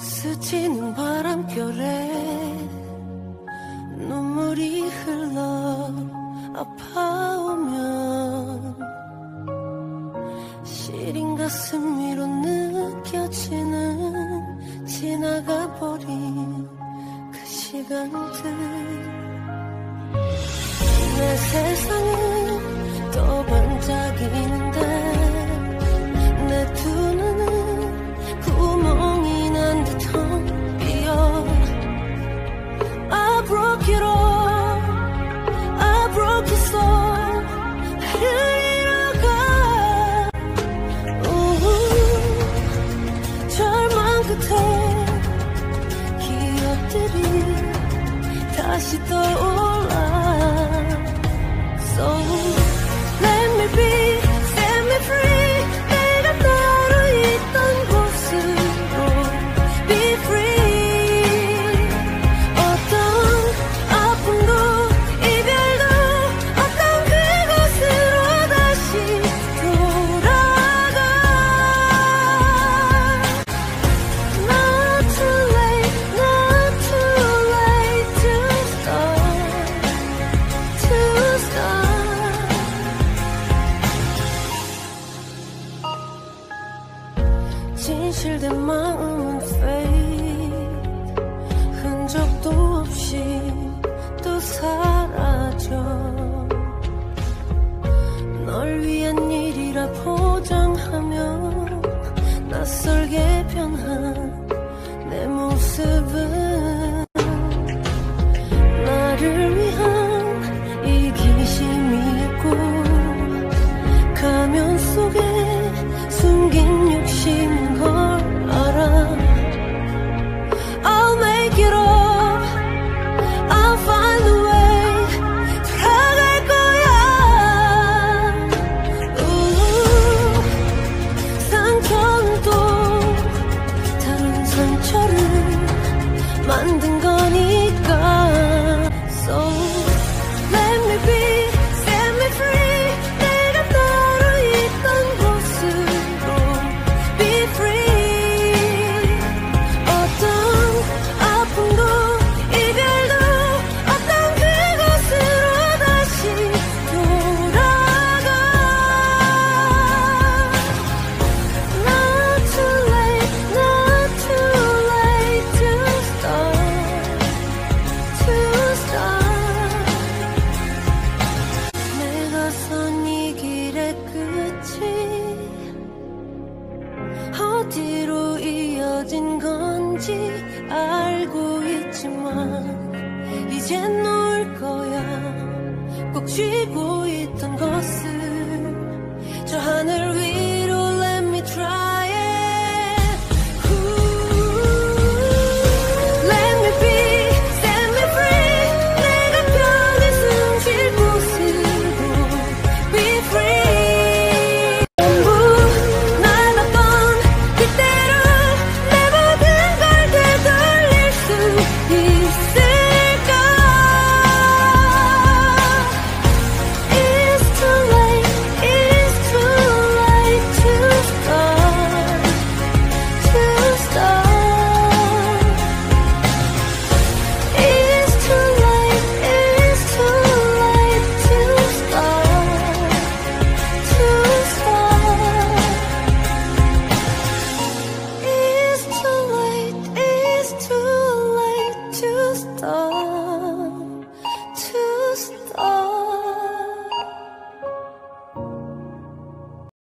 스치는 바람결에 눈물이 흘러 아파오면 시린 가슴 위로 느껴지는 지나가 버린 그 시간들. 내 세상 くて清ってる。足と真实的梦目飞。 상처를 만든 거니? 잊어진 건지 알고 있지만 이제 놀 거야. 꼭 쥐고 있던 것을 저 하늘 위 더